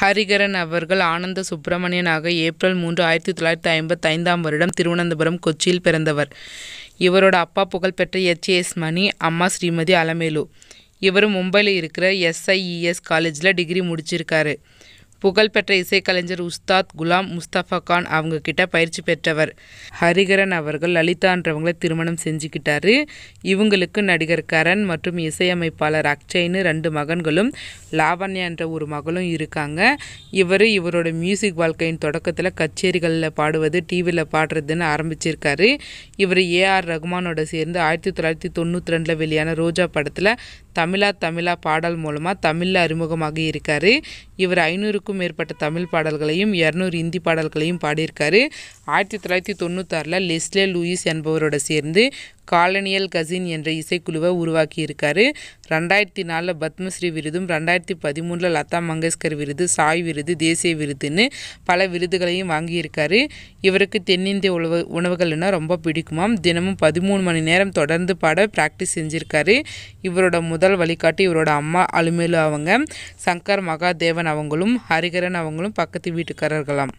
ஹரிகரன் அவர்கள் ஆனந்த சுப்பிரமணியனாக ஏப்ரல் மூன்று ஆயிரத்தி தொள்ளாயிரத்தி ஐம்பத்தி ஐந்தாம் வருடம் திருவனந்தபுரம் கொச்சியில் பிறந்தவர். இவரோட அப்பா புகழ்பெற்ற எச். எஸ். மணி அம்மா ஸ்ரீமதி அலமேலு. இவர் மும்பையில் இருக்கிற எஸ்.ஐ.இ.எஸ். காலேஜில் டிகிரி முடிச்சிருக்காரு. புகழ்பெற்ற இசைக்கலைஞர் உஸ்தாத் குலாம் முஸ்தபா கான் அவங்க கிட்ட பயிற்சி பெற்றவர். ஹரிகரன் அவர்கள் லலிதான்றவங்கள திருமணம் செஞ்சுக்கிட்டாரு. இவங்களுக்கு நடிகர் கரண் மற்றும் இசையமைப்பாளர் அக்ஷய்னு ரெண்டு மகன்களும் லாவண்யா என்ற ஒரு மகளும் இருக்காங்க. இவர் இவரோட மியூசிக் வாழ்க்கையின் தொடக்கத்தில் கச்சேரிகளில் பாடுவது டிவியில் பாடுறதுன்னு ஆரம்பிச்சிருக்காரு. இவர் ஏஆர் ரகுமானோட சேர்ந்து ஆயிரத்தி தொள்ளாயிரத்தி தொண்ணூற்றி ரெண்டில் வெளியான ரோஜா படத்தில் தமிழா தமிழா பாடல் மூலமாக தமிழில் அறிமுகமாகி இருக்கார். இவர் ஐநூறு ஐநூறுக்கும் மேற்பட்ட தமிழ் பாடல்களையும் இரநூறு இந்தி பாடல்களையும் பாடியிருக்காரு. ஆயிரத்தி தொள்ளாயிரத்தி தொண்ணூத்தாறில் லெஸ்லே லூயிஸ் என்பவரோட சேர்ந்து காலனியல் கசின் என்ற இசைக்குழுவை உருவாக்கியிருக்காரு. ரெண்டாயிரத்தி நாலில் பத்மஸ்ரீ விருதும் ரெண்டாயிரத்தி பதிமூணில் லதா மங்கேஷ்கர் விருது சாய் விருது தேசிய விருதுன்னு பல விருதுகளையும் வாங்கியிருக்காரு. இவருக்கு தென்னிந்திய உணவு உணவுகள்னால் ரொம்ப பிடிக்குமாம். தினமும் பதிமூணு மணி நேரம் தொடர்ந்து பாட ப்ராக்டிஸ் செஞ்சுருக்காரு. இவரோட முதல் வழிகாட்டி இவரோட அம்மா அலுமேலு அவங்க சங்கர் மகாதேவன் அவங்களும் ஹரிகரன் அவங்களும் பக்கத்து வீட்டுக்காரர்களாம்.